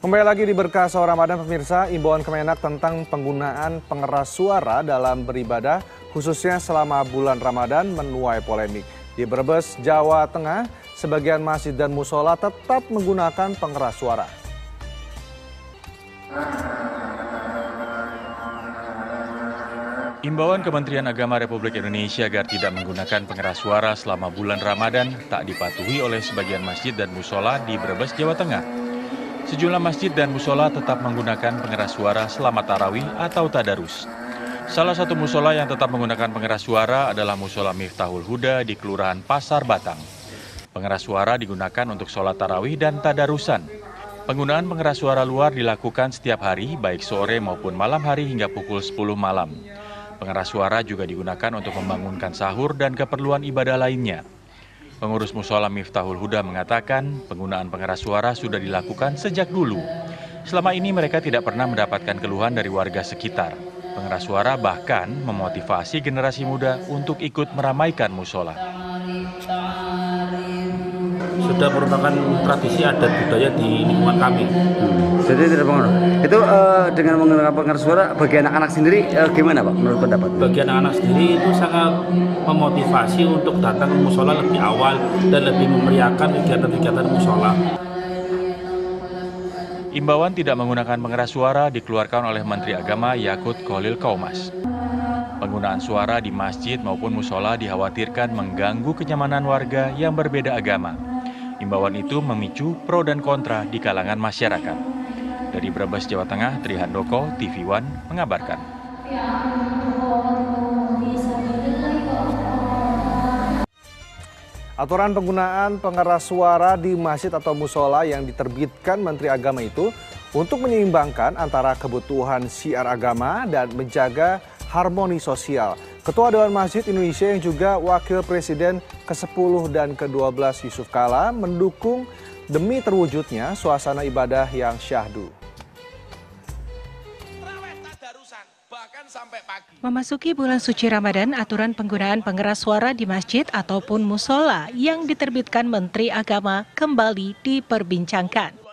Kembali lagi di Berkah Sahur Ramadan pemirsa, imbauan Kemenak tentang penggunaan pengeras suara dalam beribadah khususnya selama bulan Ramadan menuai polemik. Di Brebes, Jawa Tengah, sebagian masjid dan musola tetap menggunakan pengeras suara. Imbauan Kementerian Agama Republik Indonesia agar tidak menggunakan pengeras suara selama bulan Ramadan tak dipatuhi oleh sebagian masjid dan musola di Brebes, Jawa Tengah. Sejumlah masjid dan musola tetap menggunakan pengeras suara selama tarawih atau tadarus. Salah satu musola yang tetap menggunakan pengeras suara adalah musola Miftahul Huda di Kelurahan Pasar Batang. Pengeras suara digunakan untuk sholat tarawih dan tadarusan. Penggunaan pengeras suara luar dilakukan setiap hari, baik sore maupun malam hari hingga pukul 10 malam. Pengeras suara juga digunakan untuk membangunkan sahur dan keperluan ibadah lainnya. Pengurus Musola Miftahul Huda mengatakan penggunaan pengeras suara sudah dilakukan sejak dulu. Selama ini mereka tidak pernah mendapatkan keluhan dari warga sekitar. Pengeras suara bahkan memotivasi generasi muda untuk ikut meramaikan musola sudah merupakan tradisi adat budaya di lingkungan kami. Hmm. Jadi tidak pengaruh. Itu uh, dengan menggunakan pengeras suara bagi anak-anak sendiri uh, gimana Pak menurut pendapat? Bagi anak-anak sendiri itu sangat memotivasi untuk datang ke musola lebih awal dan lebih memeriahkan kegiatan-kegiatan musola. Imbauan tidak menggunakan pengeras suara dikeluarkan oleh Menteri Agama Yakut Kolil Kaumas. Penggunaan suara di masjid maupun musola dikhawatirkan mengganggu kenyamanan warga yang berbeda agama. Imbauan itu memicu pro dan kontra di kalangan masyarakat. Dari Brebes, Jawa Tengah, Trihandoko, TV One mengabarkan. Aturan penggunaan pengeras suara di masjid atau musola yang diterbitkan Menteri Agama itu untuk menyeimbangkan antara kebutuhan siar agama dan menjaga harmoni sosial. Ketua Dewan Masjid Indonesia yang juga Wakil Presiden ke-10 dan ke-12 Yusuf Kala mendukung demi terwujudnya suasana ibadah yang syahdu. Memasuki bulan suci Ramadan, aturan penggunaan pengeras suara di masjid ataupun musola yang diterbitkan Menteri Agama kembali diperbincangkan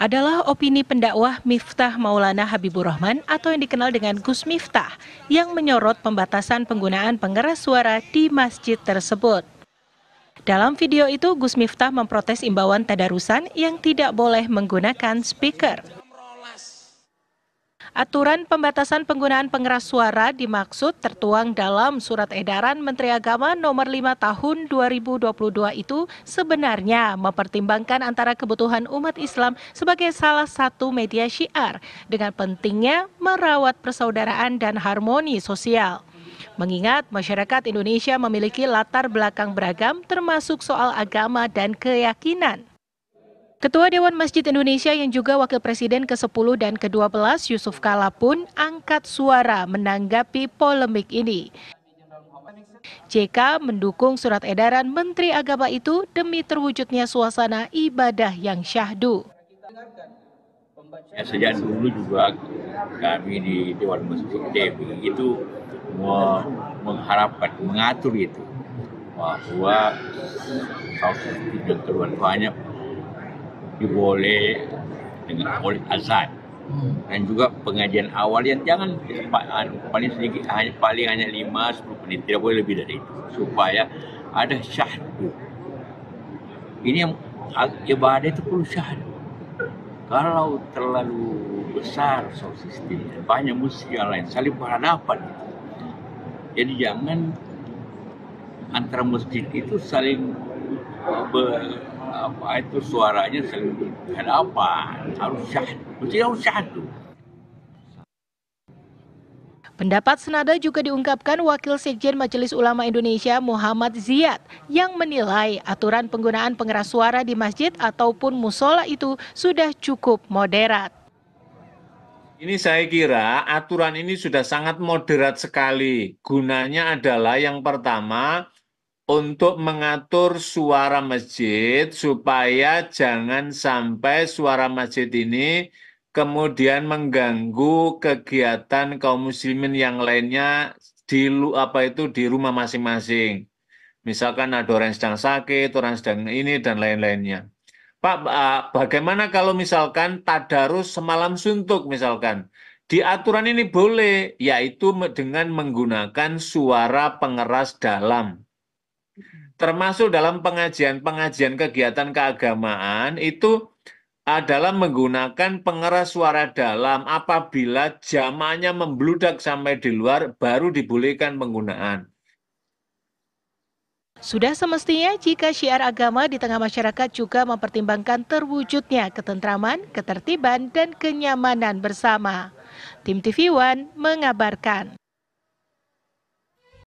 adalah opini pendakwah Miftah Maulana Habibur Rahman atau yang dikenal dengan Gus Miftah yang menyorot pembatasan penggunaan pengeras suara di masjid tersebut. Dalam video itu, Gus Miftah memprotes imbauan tadarusan yang tidak boleh menggunakan speaker. Aturan pembatasan penggunaan pengeras suara dimaksud tertuang dalam Surat Edaran Menteri Agama Nomor 5 Tahun 2022 itu sebenarnya mempertimbangkan antara kebutuhan umat Islam sebagai salah satu media syiar dengan pentingnya merawat persaudaraan dan harmoni sosial. Mengingat masyarakat Indonesia memiliki latar belakang beragam termasuk soal agama dan keyakinan. Ketua Dewan Masjid Indonesia yang juga Wakil Presiden ke-10 dan ke-12 Yusuf Kala pun angkat suara menanggapi polemik ini. JK mendukung surat edaran Menteri Agama itu demi terwujudnya suasana ibadah yang syahdu. Ya, sejak dulu juga kami di Dewan Masjid DPI itu mengharapkan, mengatur itu bahwa saudara dan keluarga banyak diboleh dengan oleh azan. Hmm. dan juga pengajian awal yang jangan anu, paling sedikit hanya paling hanya 5 10 menit. Tidak boleh lebih dari itu. Supaya ada syahdu. Ini yang ibadah itu perlu syahdu. Kalau terlalu besar soal sistemnya banyak musik yang lain saling berhadapan jadi jangan antara masjid itu saling ber, apa itu suaranya saling apa harus syahdu mesti harus syahdu Pendapat senada juga diungkapkan Wakil Sekjen Majelis Ulama Indonesia Muhammad Ziyad yang menilai aturan penggunaan pengeras suara di masjid ataupun musola itu sudah cukup moderat. Ini saya kira aturan ini sudah sangat moderat sekali. Gunanya adalah yang pertama untuk mengatur suara masjid supaya jangan sampai suara masjid ini kemudian mengganggu kegiatan kaum muslimin yang lainnya di apa itu di rumah masing-masing. Misalkan ada orang yang sedang sakit, orang sedang ini dan lain-lainnya. Pak, bagaimana kalau misalkan tadarus semalam suntuk misalkan? Di aturan ini boleh, yaitu dengan menggunakan suara pengeras dalam. Termasuk dalam pengajian-pengajian kegiatan keagamaan itu adalah menggunakan pengeras suara dalam apabila jamaahnya membludak sampai di luar baru dibolehkan penggunaan. Sudah semestinya jika syiar agama di tengah masyarakat juga mempertimbangkan terwujudnya ketentraman, ketertiban, dan kenyamanan bersama. Tim TV One mengabarkan.